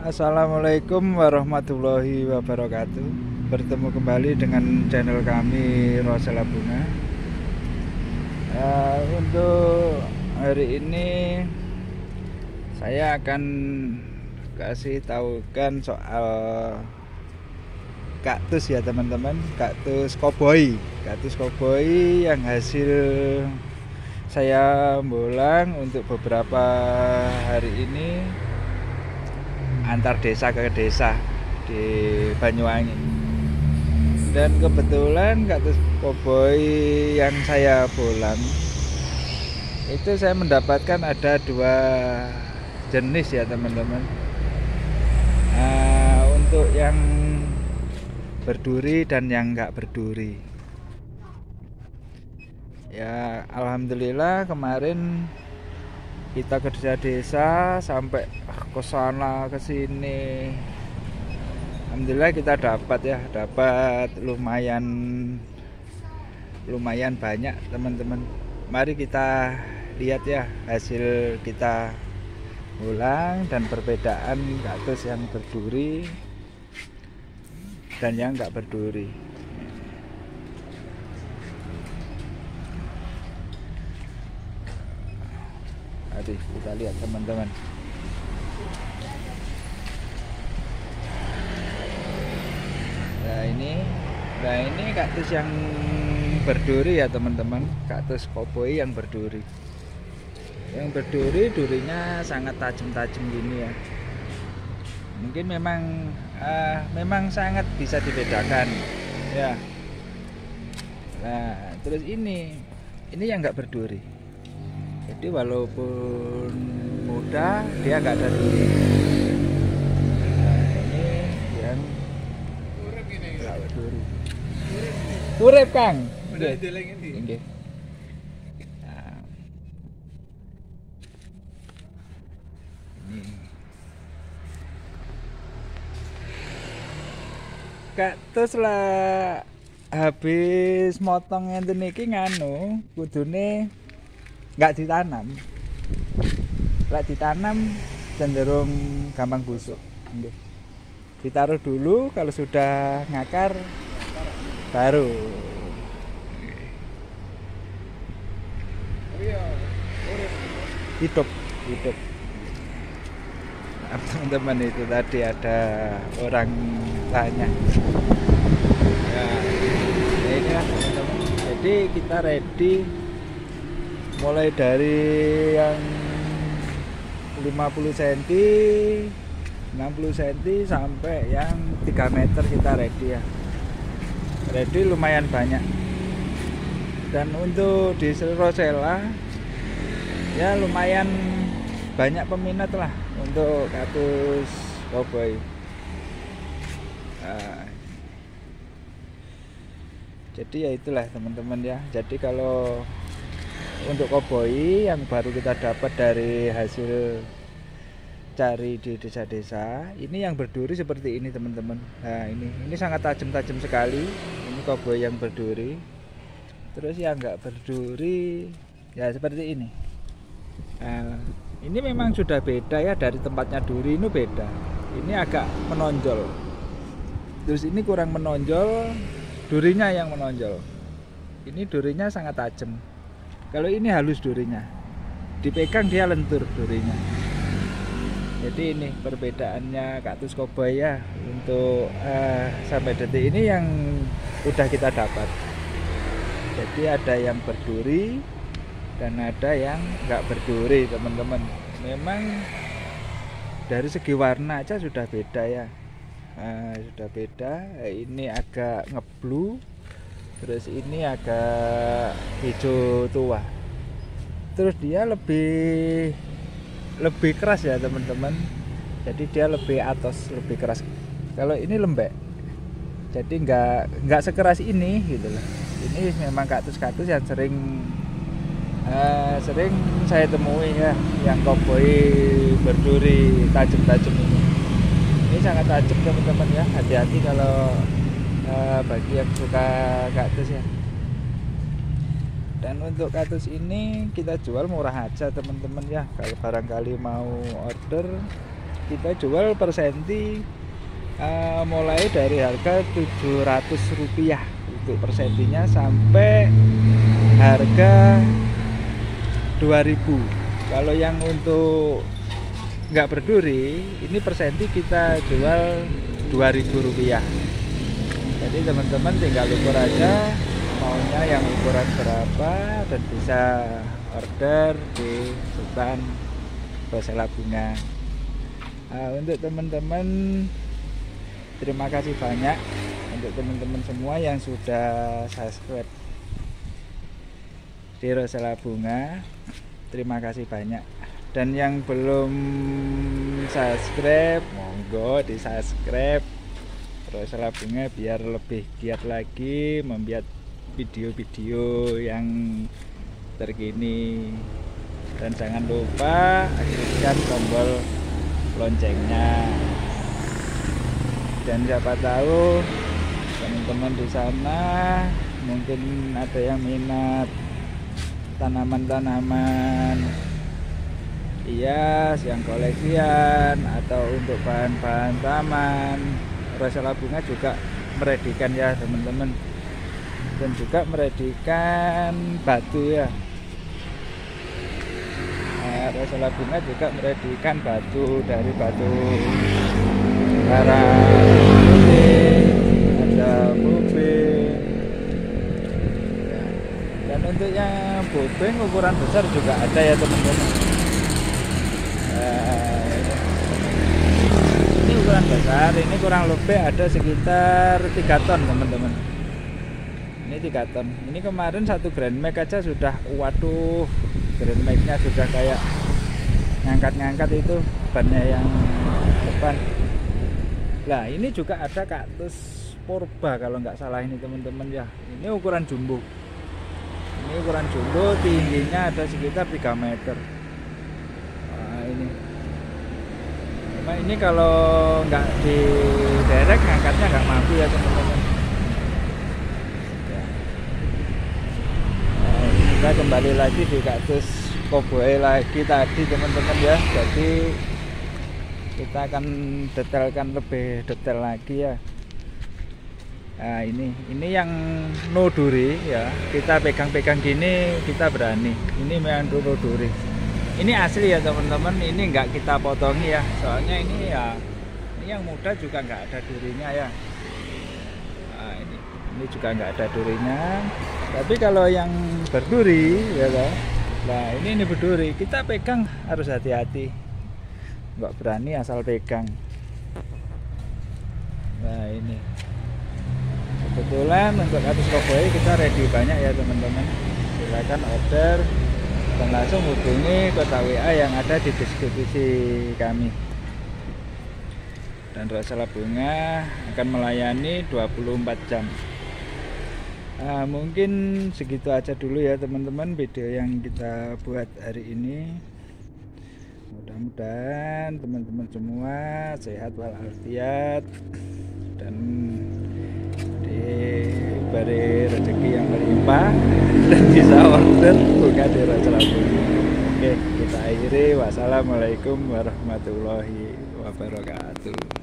Assalamualaikum warahmatullahi wabarakatuh. Bertemu kembali dengan channel kami Rosella Bunga uh, Untuk hari ini Saya akan kasih tahukan soal kaktus ya teman-teman. Kaktus koboi. Kaktus koboi yang hasil saya bolang untuk beberapa hari ini antar desa ke desa di Banyuwangi. Dan kebetulan kaktus koboi yang saya bolang itu saya mendapatkan ada dua jenis ya teman-teman. Nah, untuk yang berduri dan yang enggak berduri. Ya Alhamdulillah kemarin kita ke desa-desa sampai ke sana ke sini. Alhamdulillah kita dapat ya dapat lumayan lumayan banyak teman-teman. Mari kita lihat ya hasil kita ulang dan perbedaan kaktus yang berduri dan yang nggak berduri. Aduh, kita lihat teman-teman nah ini. Nah ini kaktus yang berduri ya teman-teman. Kaktus koboi yang berduri. Yang berduri durinya sangat tajam-tajam gini ya. Mungkin memang uh, memang sangat bisa dibedakan. Ya. Nah terus ini ini yang nggak berduri. Jadi walaupun muda dia nggak ada duri nah ini yang nggak berduri urip kang. Udah deleng ini. Nggih. kaktus lah habis motong ngenten iki nganu kudune nggak ditanam. Lek ditanam cenderung gampang busuk. Nggih. Ditaruh dulu kalau sudah ngakar baru. Hidup hidup. Teman-teman itu tadi ada orang tanya. Ya, ya ini lah teman-teman. Jadi kita ready mulai dari yang 50 cm 60 cm sampai yang 3 meter kita ready ya ready lumayan banyak. Dan untuk diesel Rosella ya lumayan banyak peminat lah untuk kaktus cowboy nah, jadi ya itulah teman-teman ya. Jadi kalau untuk koboi yang baru kita dapat dari hasil cari di desa-desa. Ini yang berduri seperti ini teman-teman. Nah ini ini sangat tajam-tajam sekali. Ini koboi yang berduri. Terus yang nggak berduri ya seperti ini. Nah, ini memang sudah beda ya dari tempatnya duri ini beda. Ini agak menonjol. Terus ini kurang menonjol durinya yang menonjol. Ini durinya sangat tajam. Kalau ini halus durinya. Dipegang dia lentur durinya jadi ini perbedaannya kaktus koboi ya untuk uh, sampai detik ini yang udah kita dapat. Jadi ada yang berduri dan ada yang nggak berduri teman-teman. Memang dari segi warna aja sudah beda ya. Nah, sudah beda. Ini agak ngeblu terus ini agak hijau tua. Terus dia lebih lebih keras ya teman-teman. Jadi dia lebih atas lebih keras. Kalau ini lembek. Jadi nggak nggak sekeras ini gitu loh. Ini memang kaktus-kaktus yang sering uh, sering saya temui ya yang koboi berduri tajam-tajam ini. Ini sangat tajam teman-teman ya. Hati-hati kalau uh, bagi yang suka kaktus ya dan untuk kaktus ini kita jual murah aja teman-teman ya. Kalau barangkali mau order kita jual per senti uh, mulai dari harga 700 rupiah untuk per sentinya sampai harga 2000 kalau yang untuk nggak berduri ini per senti kita jual 2000 rupiah. Jadi teman-teman tinggal ukur aja maunya yang ukuran berapa dan bisa order di Sultan Rosella Bunga nah, untuk teman-teman terima kasih banyak untuk teman-teman semua yang sudah subscribe di Rosella Bunga terima kasih banyak. Dan yang belum subscribe monggo di subscribe Rosella Bunga biar lebih giat lagi membuat video-video yang terkini. Dan jangan lupa aktifkan tombol loncengnya. Dan siapa tahu teman-teman di sana mungkin ada yang minat tanaman-tanaman hias yang koleksian atau untuk bahan-bahan taman. Rosella bunga juga meredikan ya teman-teman dan juga meredikan batu ya. Nah, Rosella bunga juga meredikan batu dari batu para ada bobeng ya. dan untuk yang bobeng ukuran besar juga ada ya teman-teman. Nah, ini ukuran besar ini kurang lebih ada sekitar 3 ton teman-teman ini 3 ton ini kemarin satu grand mag aja sudah waduh grand magnya sudah kayak ngangkat-ngangkat itu bannya yang depan Nah ini juga ada kaktus purba kalau nggak salah ini teman-teman ya. Ini ukuran jumbo. Ini ukuran jumbo tingginya ada sekitar 3 meter. Nah ini. Cuma ini kalau nggak di derek ngangkatnya nggak mampu ya teman-teman. Ya. Nah, kita kembali lagi di kaktus koboi lagi tadi teman-teman ya. Jadi kita akan detailkan lebih detail lagi ya. Nah ini ini yang no duri ya. Kita pegang-pegang gini kita berani. Ini memang no duri ini asli ya teman-teman. Ini enggak kita potongi ya. Soalnya ini ya ini yang muda juga enggak ada durinya ya. Nah, ini ini juga enggak ada durinya tapi kalau yang berduri ya kan nah ini ini berduri. Kita pegang harus hati-hati. Nggak berani asal pegang. Nah ini. Kebetulan untuk atas koboi kita ready banyak ya teman-teman. Silakan order dan langsung hubungi kota WA yang ada di deskripsi kami. Dan Rasalah Bunga akan melayani 24 jam nah, mungkin segitu aja dulu ya teman-teman video yang kita buat hari ini. Mudah-mudahan teman-teman semua sehat walafiat dan diberi rezeki yang berlimpah dan bisa order buka di Raja Oke kita akhiri. Wassalamualaikum warahmatullahi wabarakatuh